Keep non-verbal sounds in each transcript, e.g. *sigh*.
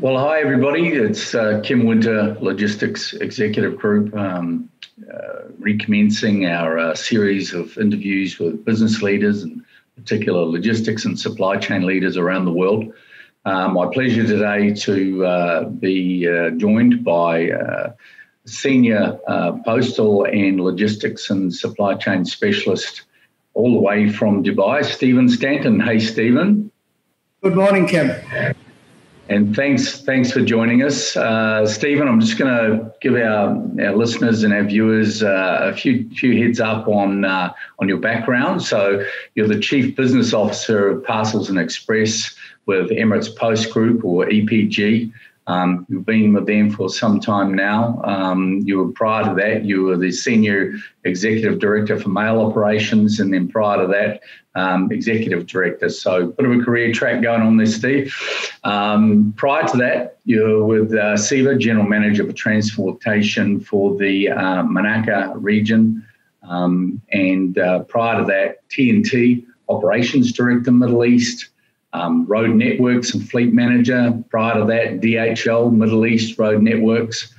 Well, hi everybody. It's uh, Kim Winter, Logistics Executive Group, um, uh, recommencing our uh, series of interviews with business leaders and particular logistics and supply chain leaders around the world. Uh, my pleasure today to uh, be uh, joined by senior postal and logistics and supply chain specialist all the way from Dubai, Stephen Stanton. Hey, Stephen. Good morning, Kim. And thanks, thanks for joining us, uh, Stephen. I'm just going to give our, our listeners and our viewers uh, a few few heads up on uh, on your background. So you're the chief business officer of Parcels and Express with Emirates Post Group or EPG. Um, you've been with them for some time now. Um, you were prior to that, you were the senior executive director for mail operations, and then prior to that, um, executive director. So, bit of a career track going on there, Steve. Um, prior to that, you were with uh, CEVA, general manager for transportation for the uh, Monaco region, um, and uh, prior to that, TNT operations director, Middle East um, road networks and fleet manager. Prior to that, DHL, Middle East Road Networks.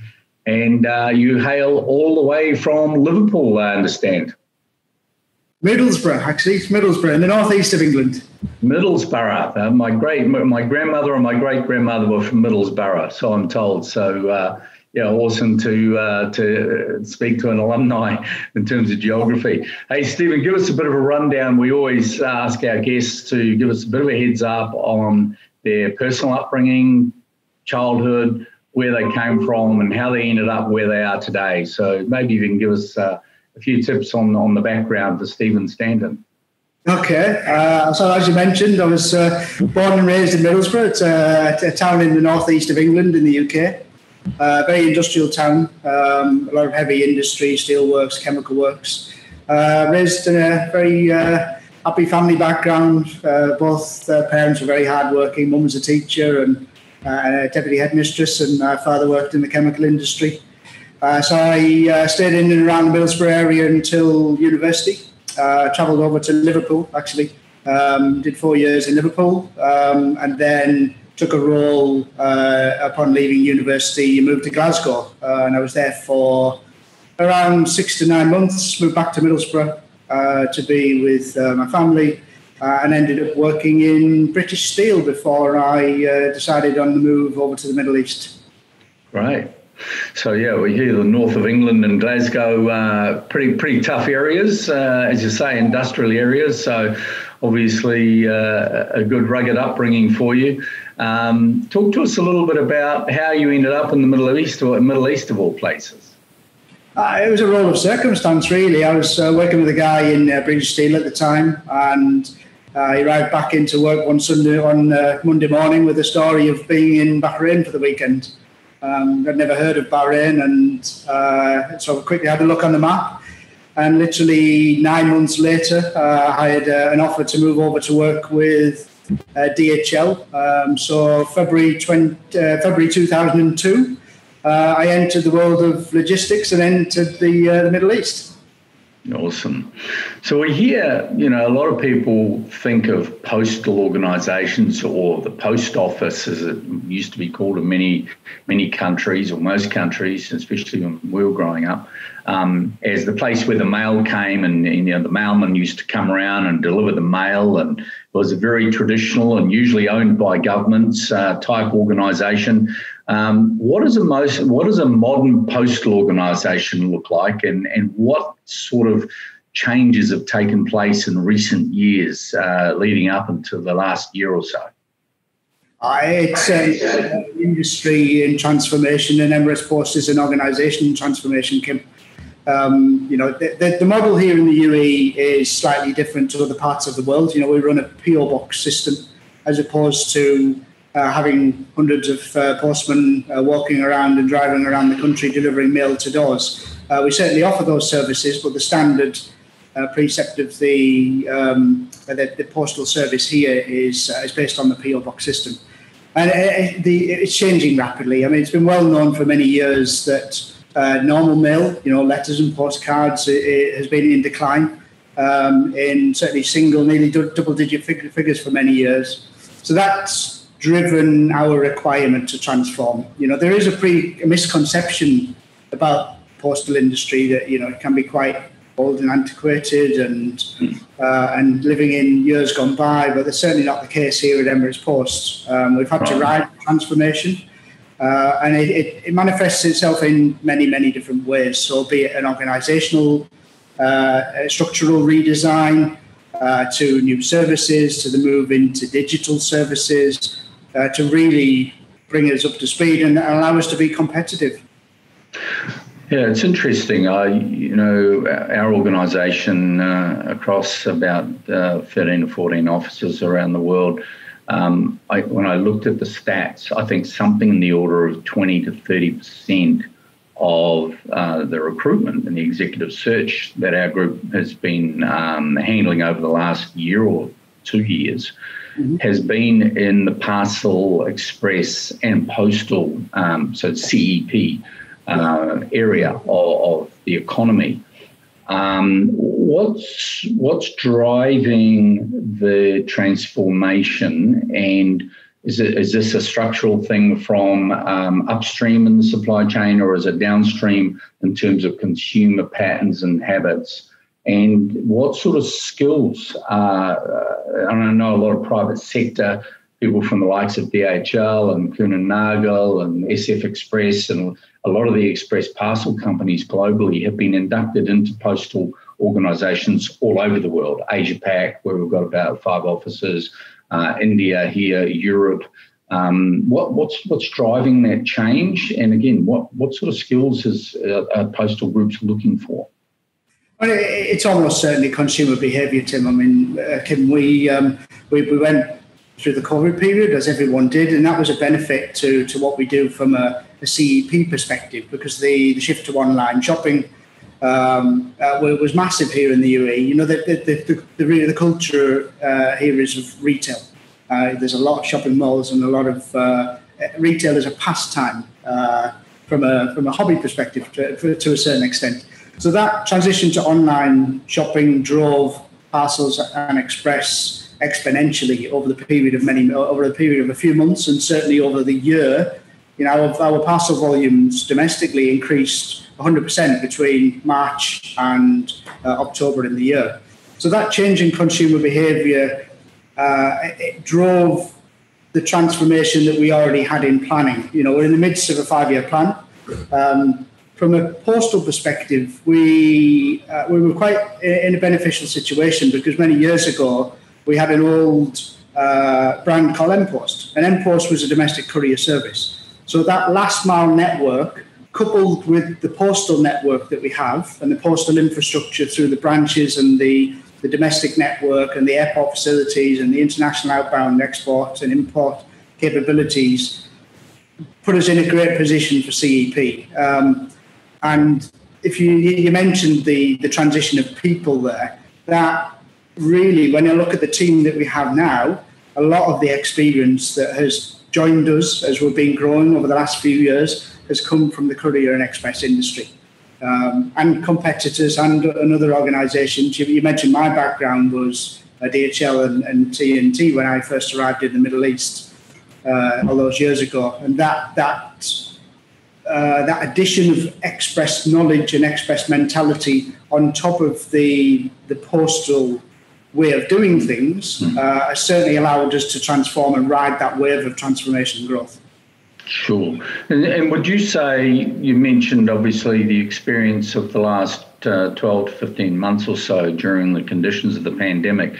And uh, you hail all the way from Liverpool, I understand. Middlesbrough, actually, it's Middlesbrough in the northeast of England. Middlesbrough. Uh, my great, my grandmother and my great grandmother were from Middlesbrough, so I'm told. So uh, yeah, awesome to uh, to speak to an alumni in terms of geography. Hey, Stephen, give us a bit of a rundown. We always ask our guests to give us a bit of a heads up on their personal upbringing, childhood, where they came from, and how they ended up where they are today. So maybe you can give us uh, a few tips on on the background for Stephen Stanton. Okay, uh, so as you mentioned, I was uh, born and raised in Middlesbrough, a, a town in the northeast of England in the UK. Uh, very industrial town, um, a lot of heavy industry, steelworks, chemical works. Uh, raised in a very uh, happy family background. Uh, both parents were very hardworking. Mum was a teacher and uh, deputy headmistress, and my father worked in the chemical industry. Uh, so I stayed in and around the Middlesbrough area until university. travelled over to Liverpool, actually. Um, did four years in Liverpool, um, and then took a role uh, upon leaving university, You moved to Glasgow, uh, and I was there for around six to nine months. Moved back to Middlesbrough uh, to be with uh, my family, uh, and ended up working in British Steel before I uh, decided on the move over to the Middle East. Right. So yeah, we hear the north of England and Glasgow, uh, pretty pretty tough areas, uh, as you say, industrial areas. So obviously uh, a good rugged upbringing for you. Um, talk to us a little bit about how you ended up in the Middle East or Middle East of all places. Uh, it was a roll of circumstance, really. I was uh, working with a guy in uh, British Steel at the time, and uh, he arrived back into work one Sunday on uh, Monday morning with a story of being in Bahrain for the weekend. Um, I'd never heard of Bahrain, and so I quickly had a look on the map. And literally nine months later, I had an offer to move over to work with uh, DHL. Um, so February 20, uh, February 2002, uh, I entered the world of logistics and entered the, uh, the Middle East. Awesome. So we hear, you know, a lot of people think of postal organisations or the post office, as it used to be called in many, many countries or most countries, especially when we were growing up, um, as the place where the mail came, and, and, you know the mailman used to come around and deliver the mail, and it was a very traditional and usually owned by governments uh, type organisation. Um, what is a most what does a modern postal organisation look like, and and what sort of changes have taken place in recent years, uh, leading up until the last year or so? Uh, it's an industry in transformation, and Emirates Post is an organisation in transformation, Kim. Um, you know, the, the, the, model here in the UAE is slightly different to other parts of the world. You know, we run a PO box system as opposed to uh, having hundreds of uh, postmen uh, walking around and driving around the country delivering mail to doors. Uh, we certainly offer those services, but the standard uh, precept of the, um, the, the postal service here is uh, is based on the PO box system, and the, it's changing rapidly. I mean, it's been well known for many years that uh, normal mail, you know, letters and postcards, it, it has been in decline um, in certainly single, nearly double digit fig- figures for many years. So that's driven our requirement to transform. You know, there is a pre a misconception about postal industry that you know it can be quite old and antiquated and uh, and living in years gone by, but that's certainly not the case here at Emirates Post. Um, we've had right. to ride transformation, uh, and it, it, it, manifests itself in many many different ways. So, be it an organisational, uh, structural redesign, uh, to new services, to the move into digital services, uh, to really bring us up to speed and allow us to be competitive. Yeah, it's interesting. I, you know, our organisation uh, across about uh, 13 or 14 offices around the world, um, I, when I looked at the stats, I think something in the order of 20 to 30 percent of uh, the recruitment and the executive search that our group has been um, handling over the last year or two years mm-hmm. has been in the parcel, express, and postal, um, so CEP uh, area of, of, the economy. Um, what's what's driving the transformation, and is it is this a structural thing from um, upstream in the supply chain, or is it downstream in terms of consumer patterns and habits? And what sort of skills? Uh, I know a lot of private sector people from the likes of DHL and Kuehne Nagel and SF Express and a lot of the express parcel companies globally have been inducted into postal organisations all over the world. Asia Pac, where we've got about five offices, uh, India here, Europe. Um, what, what's what's driving that change? And again, what what sort of skills is uh, postal groups looking for? Well, it's almost certainly consumer behaviour, Tim. I mean, uh, Kim, we, um, we we went through the COVID period, as everyone did, and that was a benefit to, to what we do from a, a CEP perspective because the, the shift to online shopping um, uh, was massive here in the UAE. You know, the, the, the, the, the culture uh, here is of retail. Uh, there's a lot of shopping malls and a lot of uh, retail as a pastime uh, from, a, from a hobby perspective to, to a certain extent. So that transition to online shopping drove parcels and express exponentially over the period of many over the period of a few months and certainly over the year. You know, our, our parcel volumes domestically increased 100% between March and uh, October in the year. So that change in consumer behaviour uh, drove the transformation that we already had in planning. You know, we're in the midst of a five-year plan. Um, from a postal perspective, we uh, we were quite in a beneficial situation because many years ago we had an old uh, brand called Empost, and Empost was a domestic courier service. So that last mile network, coupled with the postal network that we have and the postal infrastructure through the branches and the, the domestic network and the airport facilities and the international outbound export and import capabilities, put us in a great position for CEP. Um, and if you, you mentioned the, the transition of people there, that really, when I look at the team that we have now, a lot of the experience that has joined us as we've been growing over the last few years has come from the courier and express industry. Um, and competitors and, and other organisations. You, you, mentioned my background was uh, DHL and, and, TNT when I first arrived in the Middle East uh, all those years ago, and that that uh, that addition of express knowledge and express mentality on top of the the postal way of doing things mm. uh, has certainly allowed us to transform and ride that wave of transformation and growth. Sure. And, and would you say, you mentioned obviously the experience of the last uh, 12 to 15 months or so during the conditions of the pandemic.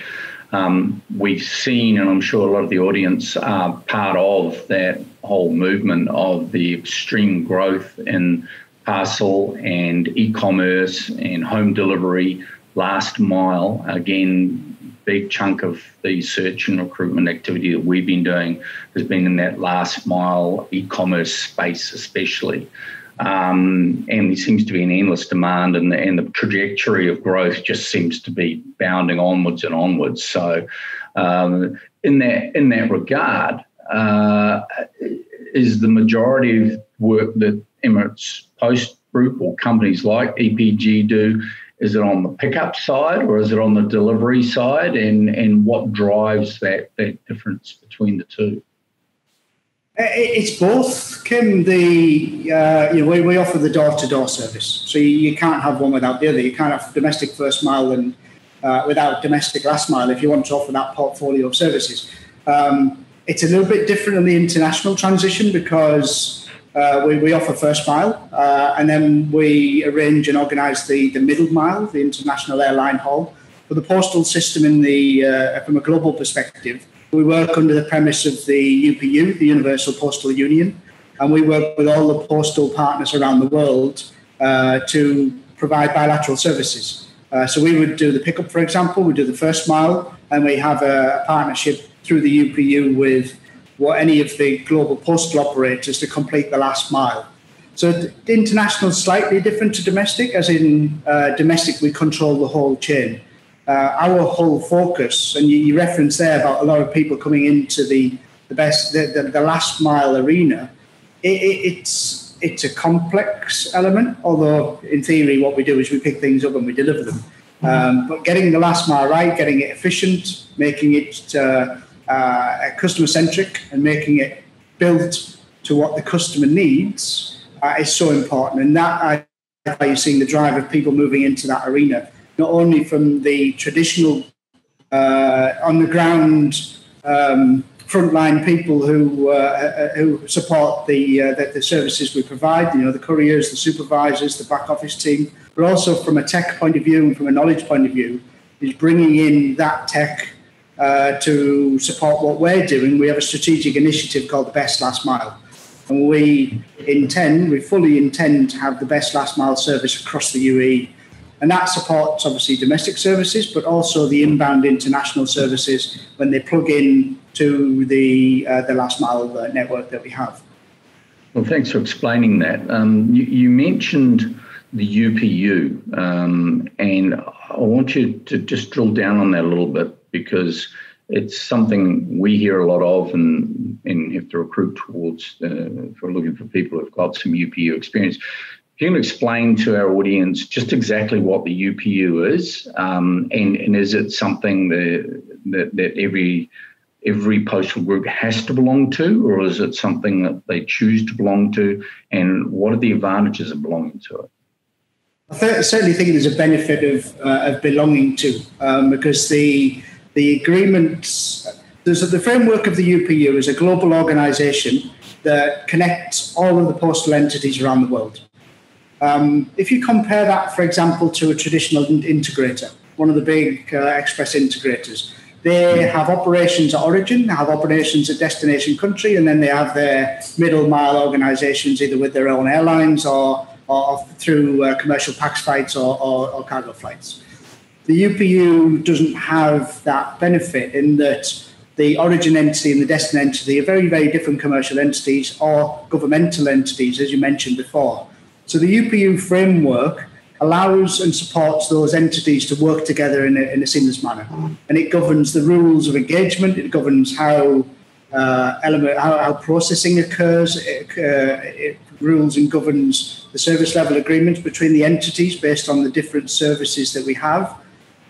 Um, we've seen, and I'm sure a lot of the audience are part of that whole movement of the extreme growth in parcel and e commerce and home delivery last mile, again, big chunk of the search and recruitment activity that we've been doing has been in that last mile e-commerce space, especially. Um, and there seems to be an endless demand, and the, and the trajectory of growth just seems to be bounding onwards and onwards. So, um, in that in that regard, uh, is the majority of work that Emirates Post Group or companies like EPG do is it on the pickup side or is it on the delivery side? And, and what drives that, that difference between the two? It's both, Kim. The uh, you know we, we offer the door-to-door service, so you, you, can't have one without the other. You can't have domestic first mile and uh, without domestic last mile if you want to offer that portfolio of services. Um, it's a little bit different in the international transition because uh, we, we offer first mile uh, and then we arrange and organise the, the middle mile, the international airline haul. For the postal system, in the uh, from a global perspective, we work under the premise of the UPU, the Universal Postal Union, and we work with all the postal partners around the world uh, to provide bilateral services. Uh, so we would do the pickup, for example, we do the first mile, and we have a partnership through the UPU with what any of the global postal operators to complete the last mile. So international is slightly different to domestic, as in uh, domestic we control the whole chain uh, our whole focus, and you, you referenced there about a lot of people coming into the the best the, the, the last mile arena. It, it, it's it's a complex element, although in theory what we do is we pick things up and we deliver them. Um, but getting the last mile right, getting it efficient, making it uh, uh, customer centric, and making it built to what the customer needs uh, is so important. And that I, you're seeing the drive of people moving into that arena not only from the traditional uh, on the ground um, frontline people who uh, uh, who support the, uh, the, the services we provide. You know, the couriers, the supervisors, the back office team, but also from a tech point of view and from a knowledge point of view, is bringing in that tech. Uh, to support what we're doing, we have a strategic initiative called the Best Last Mile. And we intend, we fully intend to have the best last mile service across the UAE and that supports obviously domestic services, but also the inbound international services when they plug in to the, uh, the last mile uh, network that we have. Well, thanks for explaining that. Um, you, you, mentioned the UPU, um, and I want you to just drill down on that a little bit because it's something we hear a lot of and, and have to recruit towards uh, for looking for people who've got some UPU experience. Can you explain to our audience just exactly what the UPU is, um, and, and is it something that, that, that every every postal group has to belong to, or is it something that they choose to belong to? And what are the advantages of belonging to it? I th- certainly think there's a benefit of, uh, of belonging to, um, because the the agreements, there's a, the framework of the UPU is a global organisation that connects all of the postal entities around the world. Um, if you compare that, for example, to a traditional integrator, one of the big uh, express integrators, they have operations at origin, have operations at destination country, and then they have their middle mile organizations either with their own airlines or, or through uh, commercial pax flights or, or, or cargo flights. The UPU doesn't have that benefit in that the origin entity and the destination entity are very, very different commercial entities or governmental entities, as you mentioned before. So the UPU framework allows and supports those entities to work together in a, in a seamless manner. And it governs the rules of engagement, it governs how uh, element, how, how, processing occurs, it, uh, it, rules and governs the service level agreements between the entities based on the different services that we have.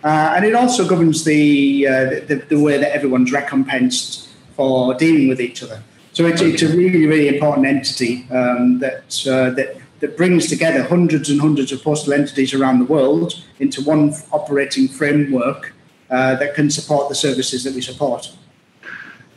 Uh, and it also governs the, uh, the, the, way that everyone's recompensed for dealing with each other. So it's, it's a really, really important entity um, that, uh, that that brings together hundreds and hundreds of postal entities around the world into one operating framework uh, that can support the services that we support.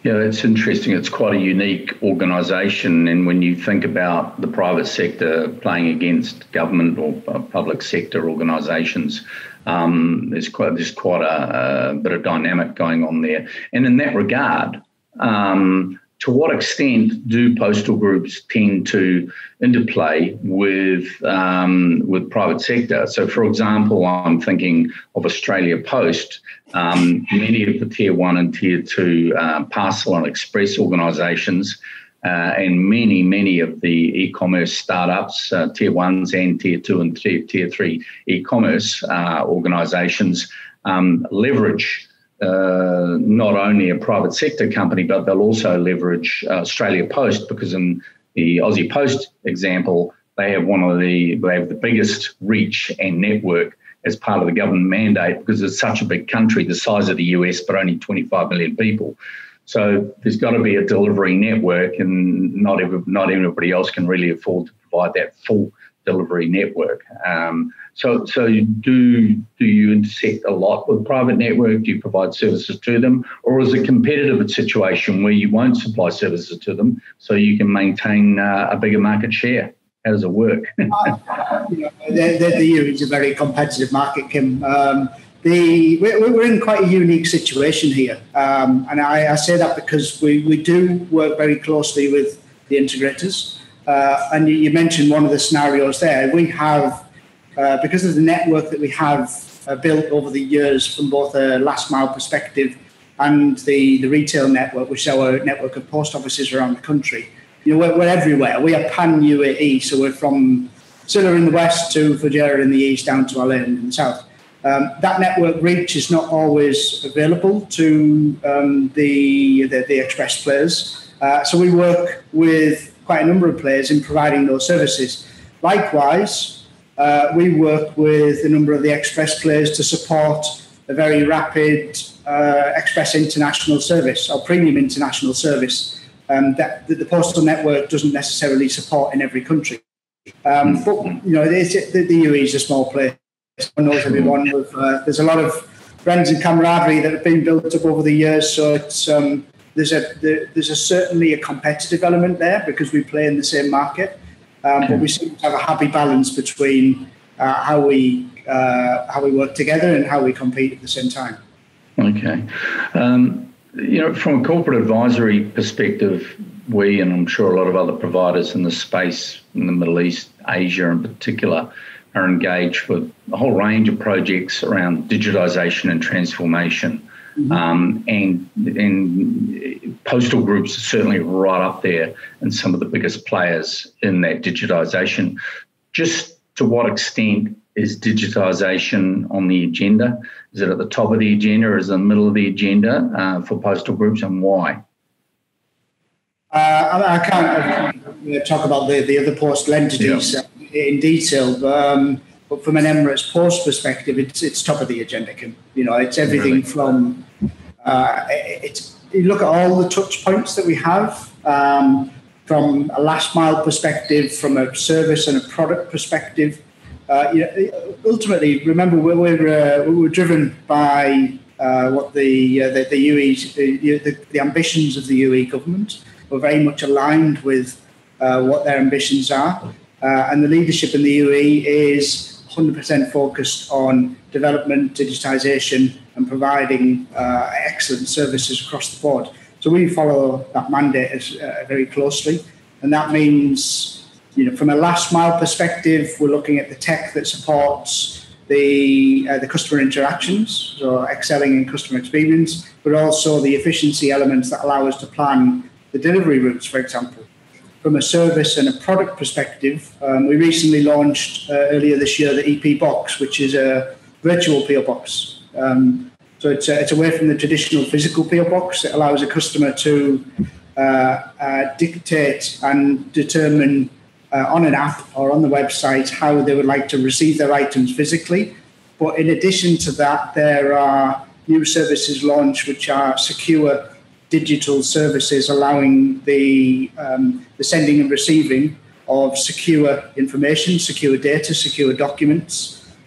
Yeah, that's interesting. It's quite a unique organisation, and when you think about the private sector playing against government or public sector organisations, um, there's quite there's quite a, a, bit of dynamic going on there. And in that regard, um, to what extent do postal groups tend to interplay with um, with private sector? So, for example, I'm thinking of Australia Post. Um, many of the tier one and tier two uh, parcel and express organisations. Uh, and many, many of the e-commerce startups, uh, tier ones and tier two and tier, tier three e-commerce uh, organisations um, leverage uh, not only a private sector company, but they'll also leverage uh, Australia Post because in the Aussie Post example, they have one of the they have the biggest reach and network as part of the government mandate because it's such a big country, the size of the US, but only 25 million people. So there's got to be a delivery network, and not every, not everybody else can really afford to provide that full delivery network. Um, so, so do do you intersect a lot with private network? Do you provide services to them, or is it a competitive situation where you won't supply services to them so you can maintain uh, a bigger market share? How does it work? *laughs* uh, you know, the, the, the EU is a very competitive market, Kim. Um, the, we're in quite a unique situation here. Um, and I, I, say that because we, we do work very closely with the integrators. Uh, and you, mentioned one of the scenarios there. We have, uh, because of the network that we have uh, built over the years from both a last mile perspective and the, the retail network, which is our network of post offices around the country, you know, we're, we're everywhere. We are pan UAE, so we're from Silla in the west to Fujairah in the east down to Al Ain in the south. Um, that network reach is not always available to um, the, the, the express players. Uh, so we work with quite a number of players in providing those services. Likewise, uh, we work with a number of the express players to support a very rapid uh, express international service or premium international service um, that, that, the postal network doesn't necessarily support in every country. Um, but you know, the, the is a small place knows everyone. Uh, there's a lot of friends and camaraderie that have been built up over the years. So it's um, there's a there, there's a certainly a competitive element there because we play in the same market, um, but we seem to have a happy balance between uh, how we uh, how we work together and how we compete at the same time. Okay, um, you know, from a corporate advisory perspective, we and I'm sure a lot of other providers in the space in the Middle East, Asia in particular are engaged with a whole range of projects around digitisation and transformation. Mm-hmm. Um, and, and postal groups are certainly right up there and some of the biggest players in that digitisation. Just to what extent is digitisation on the agenda? Is it at the top of the agenda or is it in the middle of the agenda uh, for postal groups and why? Uh, I, can't talk about the, the other postal entities. Yeah in detail. Um, but from an Emirates Post perspective, it's it's top of the agenda. You know, it's everything really? from uh, it's you look at all the touch points that we have um, from a last mile perspective, from a service and a product perspective. Uh, you know, ultimately, remember we're we're, uh, we're driven by uh, what the, uh, the the UAE the, the, the, ambitions of the UAE government. We're very much aligned with uh, what their ambitions are. Uh, and the leadership in the UAE is 100% focused on development, digitisation, and providing uh, excellent services across the board. So we follow that mandate as, uh, very closely, and that means, you know, from a last mile perspective, we're looking at the tech that supports the uh, the customer interactions, so excelling in customer experience, but also the efficiency elements that allow us to plan the delivery routes, for example from a service and a product perspective, um, we recently launched uh, earlier this year the EP Box, which is a virtual PO box. Um, so it's, uh, it's away from the traditional physical PO box. It allows a customer to uh, uh dictate and determine uh, on an app or on the website how they would like to receive their items physically. But in addition to that, there are new services launched which are secure digital services allowing the, um, the sending and receiving of secure information, secure data, secure documents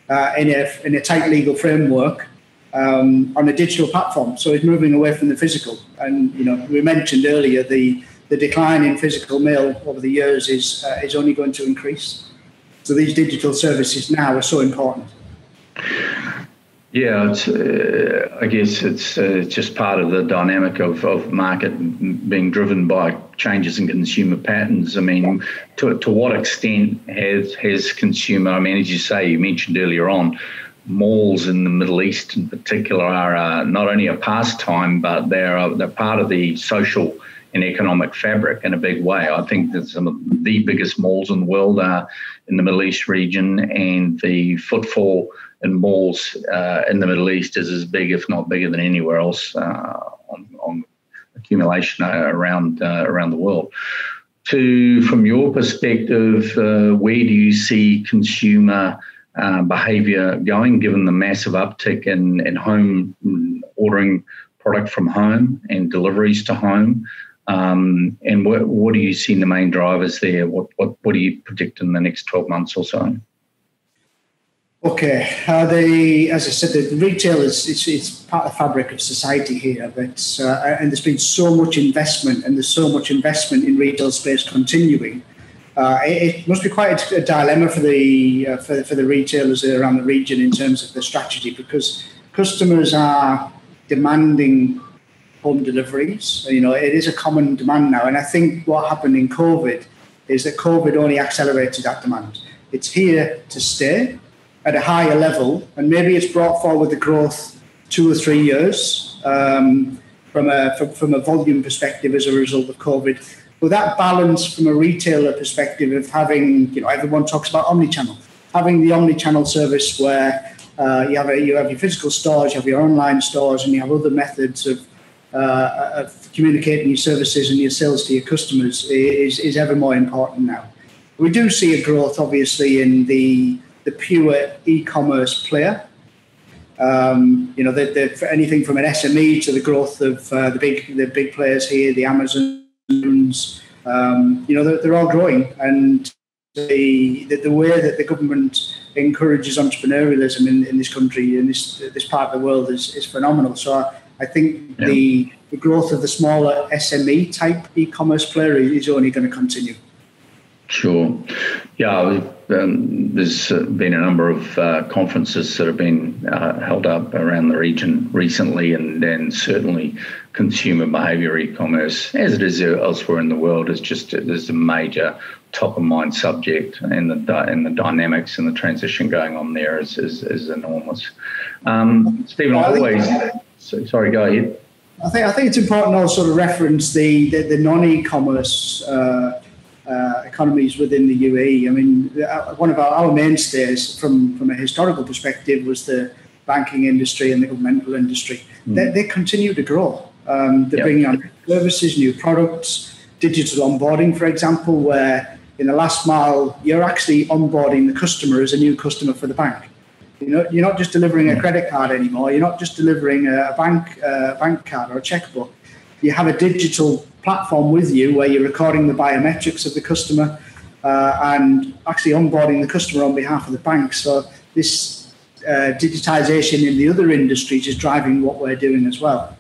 uh, in, a, in a tight legal framework um, on a digital platform. So it's moving away from the physical. And you know, we mentioned earlier the, the decline in physical mail over the years is, uh, is only going to increase. So these digital services now are so important. Yeah, it's, uh, I guess it's uh, just part of the dynamic of, of market being driven by changes in consumer patterns. I mean, to, to what extent has, has consumer, I mean, as you say, you mentioned earlier on, malls in the Middle East in particular are uh, not only a pastime, but they're, they're part of the social and economic fabric in a big way. I think that some of the biggest malls in the world are in the Middle East region, and the footfall – and malls uh, in the Middle East is as big, if not bigger, than anywhere else uh, on, on, accumulation uh, around uh, around the world. To from your perspective, where do you see consumer behaviour going, given the massive uptick in, in home ordering product from home and deliveries to home. Um, and what, what do you see in the main drivers there? What, what, what do you predict in the next 12 months or so? Okay, uh, the, as I said, the retail is it's, it's part of the fabric of society here, but uh, and there's been so much investment, and there's so much investment in retail space continuing. Uh, it, it, must be quite a, a dilemma for the uh, for, for the retailers around the region in terms of the strategy because customers are demanding home deliveries. You know, it is a common demand now, and I think what happened in COVID is that COVID only accelerated that demand. It's here to stay at a higher level, and maybe it's brought forward the growth two or three years um, from a from, from, a volume perspective as a result of COVID. But that balance from a retailer perspective of having, you know, everyone talks about omni-channel, having the omni-channel service where uh, you have a, you have your physical stores, you have your online stores, and you have other methods of uh, of communicating your services and your sales to your customers is, is ever more important now. We do see a growth, obviously, in the the pure e-commerce player. Um, you know, the, the, anything from an SME to the growth of uh, the big the big players here, the Amazons. Um, you know, they're, they're, all growing, and the, the, the way that the government encourages entrepreneurialism in, in this country in this this part of the world is, is phenomenal. So I, I think yeah. the the growth of the smaller SME type e-commerce player is only going to continue. Sure. Yeah, um, there's uh, been a number of uh, conferences that have been uh, held up around the region recently, and then certainly consumer behaviour e-commerce, as it is elsewhere in the world, is just there's a major top of mind subject, and the and the dynamics and the transition going on there is is, is enormous. Um, Stephen, I always sorry, go ahead. I think I think it's important also to reference the the, the non-e-commerce. Uh, uh, economies within the UAE. I mean, uh, one of our, our, mainstays from, from a historical perspective was the banking industry and the governmental industry. Mm. They, they, continue to grow. Um, they're yep. bringing on services, new products, digital onboarding, for example, where in the last mile, you're actually onboarding the customer as a new customer for the bank. You know, you're not just delivering a credit card anymore. You're not just delivering a bank uh, bank card or a checkbook. You have a digital platform with you where you're recording the biometrics of the customer uh, and actually onboarding the customer on behalf of the bank. So this uh, digitization in the other industries is driving what we're doing as well.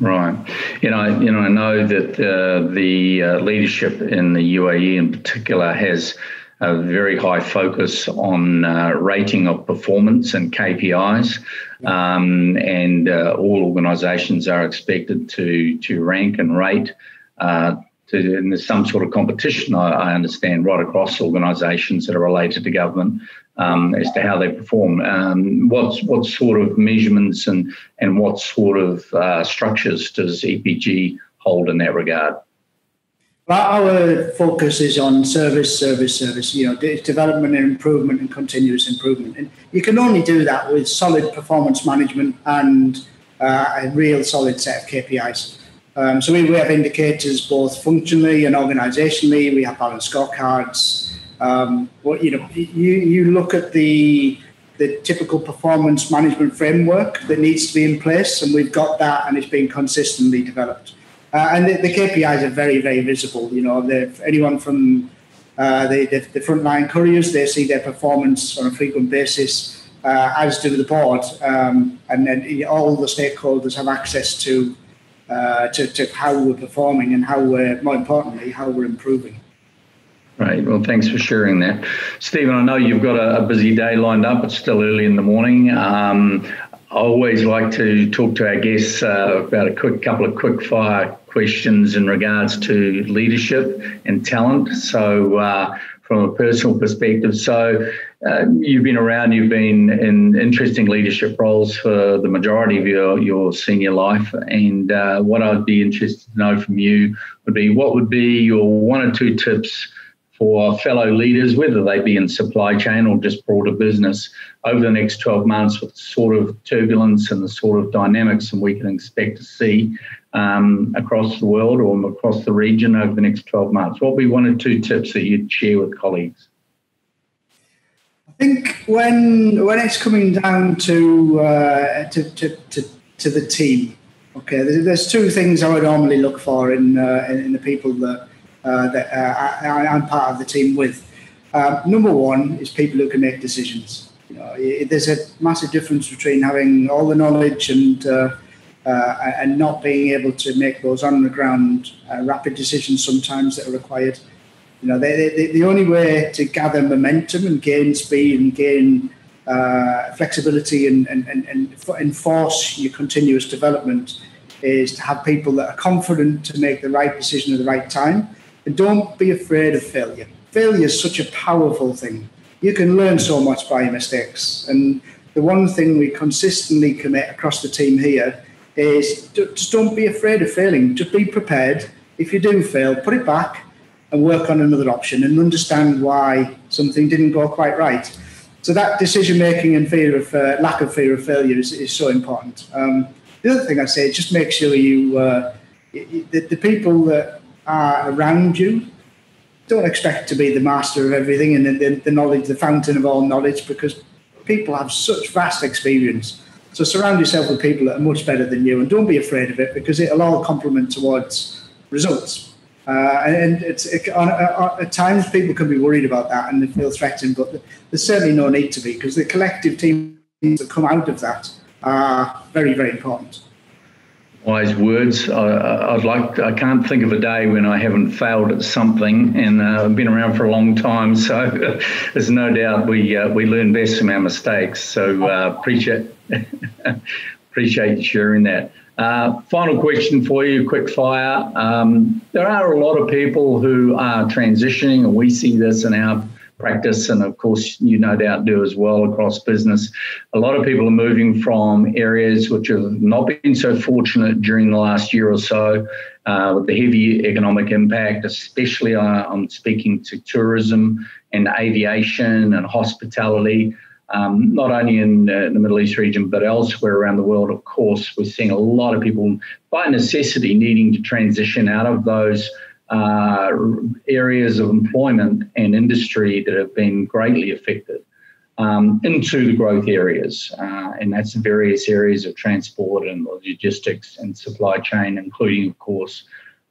Right. You know, you know, I know that uh, the uh, leadership in the UAE in particular has a very high focus on uh, rating of performance and KPIs, um, and uh, all organisations are expected to to rank and rate. Uh, to, and there's some sort of competition, I, I understand, right across organisations that are related to government um, as to how they perform. Um, what's what sort of measurements and and what sort of uh, structures does EPG hold in that regard? Our focus is on service, service, service, you know, development and improvement and continuous improvement. And you can only do that with solid performance management and uh, a real solid set of KPIs. Um, so we, we have indicators both functionally and organizationally. We have balanced scorecards. Um, what, you know, you, you look at the the typical performance management framework that needs to be in place, and we've got that, and it's been consistently developed. Uh, and the, the, KPIs are very, very visible. You know, anyone from uh, the, the, the frontline couriers, they see their performance on a frequent basis, uh, as do the board. Um, and then all the stakeholders have access to, uh, to, to how we're performing and how we're, more importantly, how we're improving. Right. Well, thanks for sharing that. Stephen, I know you've got a, a busy day lined up. It's still early in the morning. Um, I always like to talk to our guests uh, about a quick couple of quick fire questions in regards to leadership and talent. So, uh, from a personal perspective, so uh, you've been around, you've been in interesting leadership roles for the majority of your, your senior life. And uh, what I'd be interested to know from you would be what would be your one or two tips for fellow leaders, whether they be in supply chain or just broader business, over the next 12 months with the sort of turbulence and the sort of dynamics and we can expect to see um, across the world or across the region over the next 12 months? What would be one or two tips that you'd share with colleagues? I think when when it's coming down to uh, to, to, to, to, the team, Okay, there's, there's two things I would normally look for in uh, in, in, the people that uh, that uh, I, am part of the team with. Um, number one is people who can make decisions. You know, there's a massive difference between having all the knowledge and uh, and not being able to make those on the ground uh, rapid decisions sometimes that are required. You know, they, they, the only way to gather momentum and gain speed and gain uh, flexibility and, and, and, and enforce your continuous development is to have people that are confident to make the right decision at the right time. And don't be afraid of failure. Failure is such a powerful thing. You can learn so much by your mistakes. And the one thing we consistently commit across the team here is just don't be afraid of failing. Just be prepared. If you do fail, put it back and work on another option and understand why something didn't go quite right. So that decision making and fear of uh, lack of fear of failure is, is so important. Um, the other thing I say is just make sure you uh, the, the people that are around you don't expect to be the master of everything and the, the, knowledge, the fountain of all knowledge, because people have such vast experience. So surround yourself with people that are much better than you, and don't be afraid of it because it'll all complement towards results. Uh, and it's it, on, uh, at times people can be worried about that and they feel threatened, but there's certainly no need to be because the collective teams that come out of that are very, very important. Wise words. I, would like. I can't think of a day when I haven't failed at something, and uh, I've been around for a long time. *laughs* So there's no doubt we uh, we learn best from our mistakes. So uh, appreciate *laughs* appreciate you sharing that. Uh, final question for you, quick fire. Um, there are a lot of people who are transitioning, and we see this in our practice, and of course, you no doubt do as well across business. A lot of people are moving from areas which have not been so fortunate during the last year or so uh, with the heavy economic impact, especially uh, I'm speaking to tourism and aviation and hospitality um, not only in uh, the Middle East region, but elsewhere around the world, of course, we're seeing a lot of people by necessity needing to transition out of those uh, areas of employment and industry that have been greatly affected um, into the growth areas. Uh, and that's various areas of transport and logistics and supply chain, including, of course,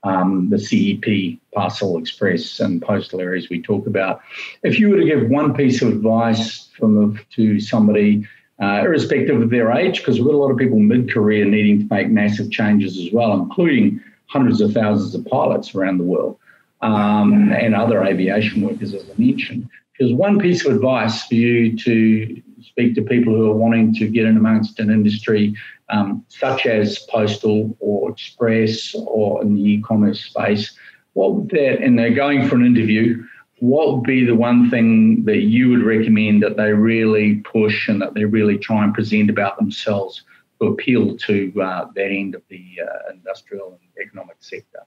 um, the CEP, parcel express, and postal areas we talk about. If you were to give one piece of advice from to somebody, uh, irrespective of their age, because we've got a lot of people mid-career needing to make massive changes as well, including hundreds of thousands of pilots around the world um, and other aviation workers, as I mentioned. There's one piece of advice for you to speak to people who are wanting to get in amongst an industry um, such as postal or express or in the e-commerce space, what would that, and they're going for an interview, what would be the one thing that you would recommend that they really push and that they really try and present about themselves to appeal to uh, that end of the uh, industrial and economic sector?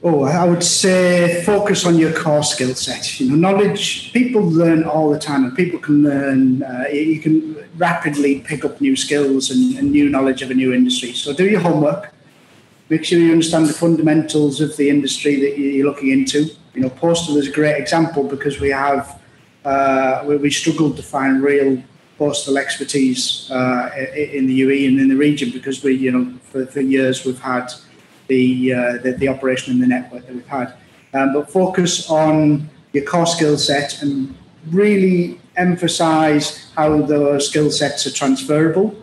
Oh, I would say focus on your core skill set. You know, knowledge. People learn all the time, and people can learn. Uh, you can rapidly pick up new skills and, and, new knowledge of a new industry. So do your homework. Make sure you understand the fundamentals of the industry that you're looking into. You know, postal is a great example because we have uh, we struggled to find real postal expertise uh, in the UAE and in the region because we, you know, for, for years we've had the, uh, the, the operation and the network that we've had. Um, but focus on your core skill set and really emphasize how those skill sets are transferable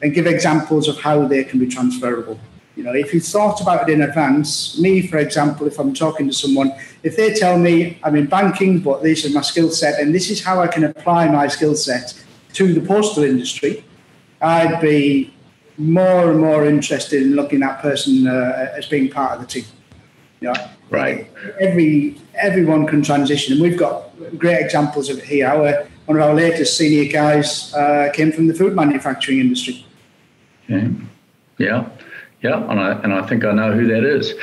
and give examples of how they can be transferable. You know, if you thought about it in advance, me, for example, if I'm talking to someone, if they tell me I'm in banking, but this is my skill set and this is how I can apply my skill set to the postal industry, I'd be more and more interested in looking at that person uh, as being part of the team. Yeah, right. Every everyone can transition, and we've got great examples of it here. Our, one of our latest senior guys uh, came from the food manufacturing industry. Okay. Yeah. Yeah, and I, and I think I know who that is.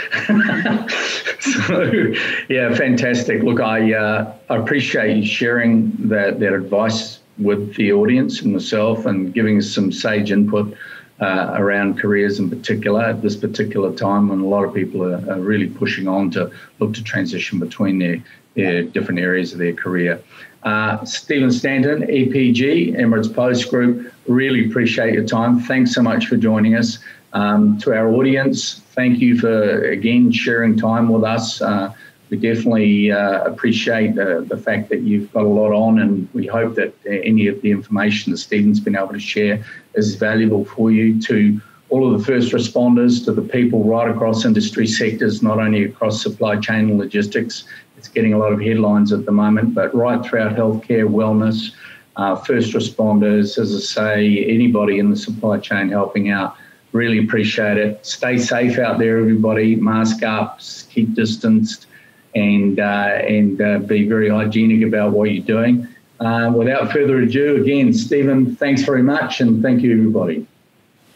*laughs* so, yeah, fantastic. Look, I uh, I appreciate you sharing that that advice with the audience and myself, and giving us some sage input uh, around careers in particular at this particular time when a lot of people are, are, really pushing on to look to transition between their, their different areas of their career. Uh, Stephen Stanton, EPG, Emirates Post Group, Really appreciate your time. Thanks so much for joining us. Um, to our audience, thank you for again sharing time with us. Uh, we definitely uh, appreciate the, the fact that you've got a lot on, and we hope that any of the information that Stephen's been able to share is valuable for you to all of the first responders, to the people right across industry sectors, not only across supply chain and logistics. It's getting a lot of headlines at the moment, but right throughout healthcare, wellness, uh, first responders, as I say, anybody in the supply chain helping out. Really appreciate it. Stay safe out there, everybody. Mask up, keep distanced and uh, and uh, be very hygienic about what you're doing. Uh, without further ado, again, Stephen, thanks very much, and thank you, everybody.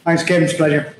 Thanks, Kevin. It's a pleasure.